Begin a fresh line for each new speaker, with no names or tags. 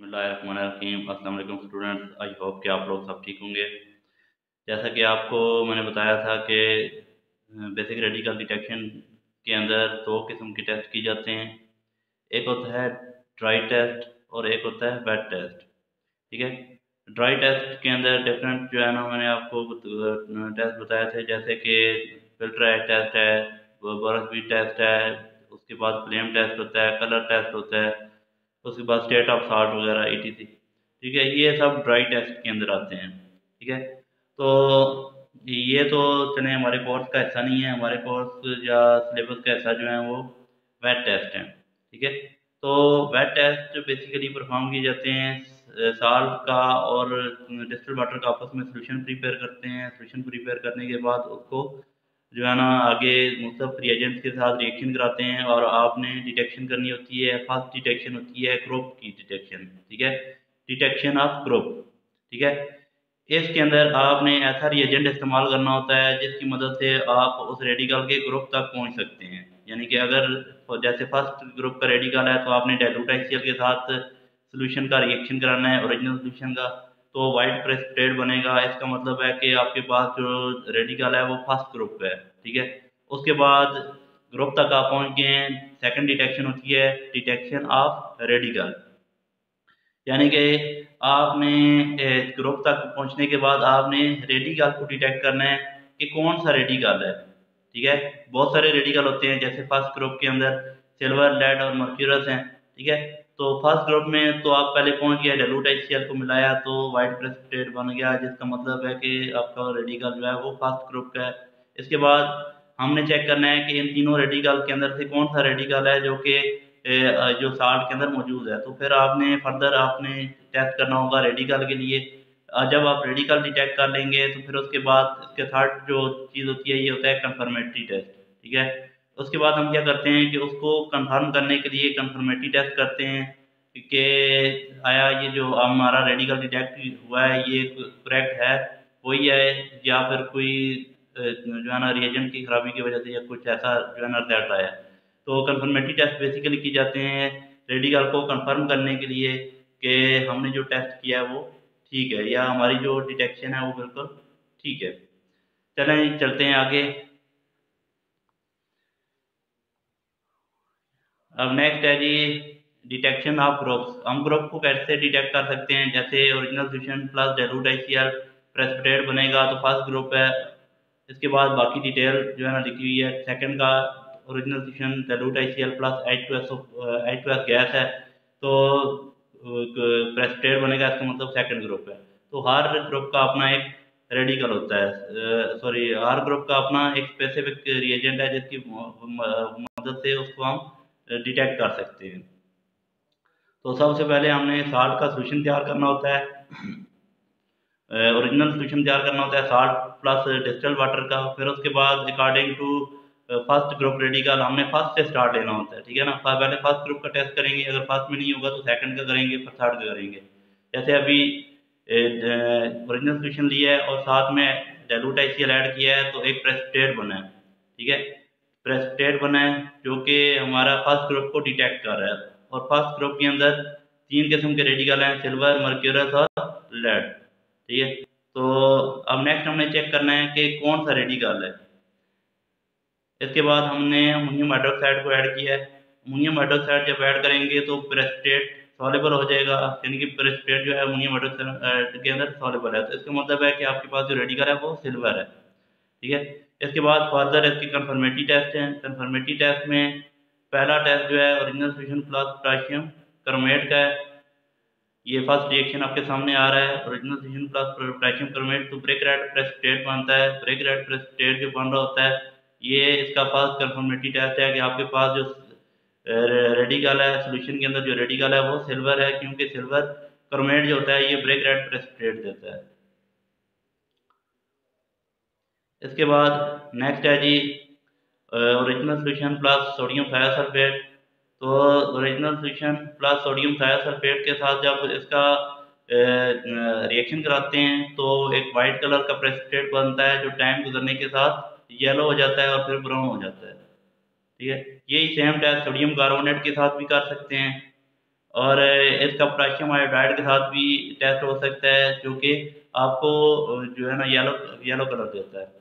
بسم اللہ الرحمن الرحیم السلام علیکم اسٹوڈنٹس آئی ہوپ کہ آپ لوگ سب ٹھیک ہوں گے. جیسا کہ آپ کو میں نے بتایا تھا کہ بیسک ریڈیکل ڈیٹیکشن کے اندر دو قسم کے ٹیسٹ کی جاتے ہیں. ایک ہوتا ہے ڈرائی ٹیسٹ اور ایک ہوتا ہے ویٹ ٹیسٹ ٹھیک ہے؟ ڈرائی ٹیسٹ کے اندر ڈفرینٹ جو ہے نا میں نے آپ کو ٹیسٹ بتایا تھے جیسے کہ فلٹر ٹیسٹ ہے برس بی ٹیسٹ ہے، اس کے بعد فلیم ٹیسٹ ہوتا ہے کلر ٹیسٹ ہوتا ہے اس کے بعد اسٹیٹ آف سالٹ وغیرہ ای ٹی سی ٹھیک ہے، یہ سب ڈرائی ٹیسٹ کے اندر آتے ہیں۔ ٹھیک ہے، تو یہ تو چلیں ہمارے کورس کا حصہ نہیں ہے۔ ہمارے کورس یا سلیبس کا حصہ جو ہے وہ ویٹ ٹیسٹ ہیں۔ ٹھیک ہے، تو ویٹ ٹیسٹ بیسیکلی پرفارم کیے جاتے ہیں۔ سالٹ کا اور ڈسٹل واٹر کا آپس میں سلوشن پریپیئر کرتے ہیں۔ سلوشن پریپیئر کرنے کے بعد اس کو جو ہے نا، آگے مختلف ریجنٹس کے ساتھ ریئیکشن کراتے ہیں اور آپ نے ڈیٹیکشن کرنی ہوتی ہے فاسٹ ڈیٹیکشن ہوتی ہے گروپ کی ڈیٹیکشن ٹھیک ہے؟ ڈیٹیکشن آف گروپ ٹھیک ہے؟ اس کے اندر آپ نے ایسا ریجنٹ استعمال کرنا ہوتا ہے جس کی مدد سے آپ اس ریڈیکل کے گروپ تک پہنچ سکتے ہیں۔ یعنی کہ اگر جیسے فرسٹ گروپ کا ریڈیکل ہے تو آپ نے ڈیلوٹائسیل کے ساتھ سلوشن کا ریئیکشن کرانا ہے اوریجنل سلوشن کا۔ تو وائٹ پریسپٹیٹ بنے گا اس کا مطلب ہے کہ آپ کے پاس جو ریڈیکل ہے وہ فرسٹ گروپ ہے، ٹھیک ہے؟ اس کے بعد گروپ تک آپ پہنچ گئے ہیں سیکنڈ ڈیٹیکشن ہوتی ہے ڈیٹیکشن آف ریڈیکل یعنی کہ آپ نے گروپ تک پہنچنے کے بعد آپ نے ریڈیکل کو ڈیٹیکٹ کرنا ہے کہ کون سا ریڈیکل ہے، ٹھیک ہے؟ بہت سارے ریڈیکل ہوتے ہیں، جیسے فرسٹ گروپ کے اندر سلور لیڈ اور مرکیورس ہیں، ٹھیک ہے؟ تو فرسٹ گروپ میں تو آپ پہلے پہنچ گیا ڈیلوٹ ایچ سی ایل کو ملایا تو وائٹ پریسپٹیٹ بن گیا، جس کا مطلب ہے کہ آپ کا ریڈیکل جو ہے وہ فرسٹ گروپ کا ہے۔ اس کے بعد ہم نے چیک کرنا ہے کہ ان تینوں ریڈیکل کے اندر سے کون سا ریڈیکل ہے جو کہ جو سالٹ کے اندر موجود ہے۔ تو پھر آپ نے فردر آپ نے ٹیسٹ کرنا ہوگا ریڈیکل کے لیے۔ جب آپ ریڈیکل ڈیٹیکٹ کر لیں گے تو پھر اس کے بعد اس کے تھرڈ جو چیز ہوتی ہے، یہ ہوتا ہے کنفرمیٹری ٹیسٹ ٹھیک ہے؟ اس کے بعد ہم کیا کرتے ہیں کہ اس کو کنفرم کرنے کے لیے کنفرمیٹی ٹیسٹ کرتے ہیں کہ آیا یہ جو ہمارا ریڈیکل ڈیٹیکٹ ہوا ہے، یہ کریکٹ ہے، وہی ہے یا پھر کوئی جو ہے نا ریجنٹ کی خرابی کی وجہ سے یا کچھ ایسا جو ہے نا رزلٹ آیا۔ تو کنفرمیٹی ٹیسٹ بیسیکلی کی جاتے ہیں ریڈیکل کو کنفرم کرنے کے لیے کہ ہم نے جو ٹیسٹ کیا ہے وہ ٹھیک ہے یا ہماری جو ڈیٹیکشن ہے وہ بالکل ٹھیک ہے۔ چلیں، چلتے ہیں آگے۔ اب نیکسٹ ہے جی ڈیٹیکشن آف گروپس ہم گروپ کو کیسے ڈیٹیکٹ کر سکتے ہیں؟ جیسے original solution plus dilute I C L precipitate بنے گا تو فرسٹ گروپ ہے، اس کے بعد باقی ڈیٹیل جو ہے نا لکھی ہوئی ہے۔ سیکنڈ کا original solution dilute I C L plus H two S H two S gas ہے۔ تو پریسپٹیٹ بنے گا، اس کا مطلب سیکنڈ گروپ ہے۔ تو ہر گروپ کا اپنا ایک ریڈیکل ہوتا ہے۔ سوری ہر گروپ کا اپنا ایک اسپیسیفک ریجنٹ ہے جس کی مدد سے اس کو ہم ڈیٹیکٹ کر سکتے ہیں۔ تو سب سے پہلے ہم نے سالٹ کا سولوشن تیار کرنا ہوتا ہے۔ اوریجنل سولوشن تیار کرنا ہوتا ہے سالٹ پلس ڈسٹل واٹر کا۔ پھر اس کے بعد according to first group radical ہم نے فرسٹ سے اسٹارٹ لینا ہوتا ہے، ٹھیک ہے نا؟ پہلے فرسٹ گروپ کا ٹیسٹ کریں گے۔ اگر فرسٹ میں نہیں ہوگا تو سیکنڈ کا کریں گے، پھر تھرڈ کا کریں گے۔ جیسے ابھی اوریجنل سولوشن لیا ہے اور ساتھ میں ڈیلوٹ آئی سی ایل ایڈ کیا ہے تو ایک پریسپٹیٹ بنا ہے۔ ٹھیک ہے؟ پریسپٹیٹ بنا ہے جو کہ ہمارا فرسٹ گروپ کو ڈیٹیکٹ کر رہا ہے۔ اور فرسٹ گروپ کے اندر تین قسم کے ریڈیکل ہیں سلور مرکیورس اور لیڈ ٹھیک ہے؟ تو اب نیکسٹ ہم نے چیک کرنا ہے کہ کون سا ریڈیکل ہے۔ اس کے بعد ہم نے امونیم ہائیڈروکسائڈ کو ایڈ کیا ہے۔ امونیم ہائیڈروکسائڈ جب ایڈ کریں گے تو پریسپٹیٹ سالیبل ہو جائے گا۔ یعنی کہ پریسپٹیٹ جو ہے امونیم ہائیڈروکسائڈ کے اندر سالیبل ہے۔ تو اس کا مطلب ہے کہ آپ کے پاس جو ریڈیکل ہے وہ سلور ہے۔ ٹھیک ہے؟ اس کے بعد فردر اس کی کنفرمیٹی ٹیسٹ ہیں۔ کنفرمیٹی ٹیسٹ میں پہلا ٹیسٹ جو ہے original solution plus potassium chromate کا ہے۔ یہ فرسٹ ریئیکشن آپ کے سامنے آ رہا ہے۔ Original solution plus potassium chromate تو بریک ریڈ پریسپٹیٹ بنتا ہے۔ بریک ریڈ پریسپٹیٹ جو بن رہا ہوتا ہے، یہ اس کا فرسٹ کنفرمیٹی ٹیسٹ ہے کہ آپ کے پاس جو ریڈیکل ہے سولوشن کے اندر جو ریڈیکل ہے وہ سلور ہے، کیونکہ سلور کرمیٹ جو ہوتا ہے، یہ بریک ریڈ پریسپٹیٹ دیتا ہے۔ اس کے بعد نیکسٹ ہے جی original solution plus sodium sulphate تو original solution plus sodium sulphate کے ساتھ جب اس کا ریئیکشن کراتے ہیں، تو ایک وائٹ کلر کا پریسپٹیٹ بنتا ہے جو ٹائم گزرنے کے ساتھ یلو ہو جاتا ہے اور پھر براؤن ہو جاتا ہے۔ ٹھیک ہے؟ یہی سیم ٹیسٹ سوڈیم کاربونیٹ کے ساتھ بھی کر سکتے ہیں۔ اور اس کا پوٹاشیم آئیوڈائڈ کے ساتھ بھی ٹیسٹ ہو سکتا ہے، جو کہ آپ کو جو ہے نا یلو یلو کلر دیتا ہے۔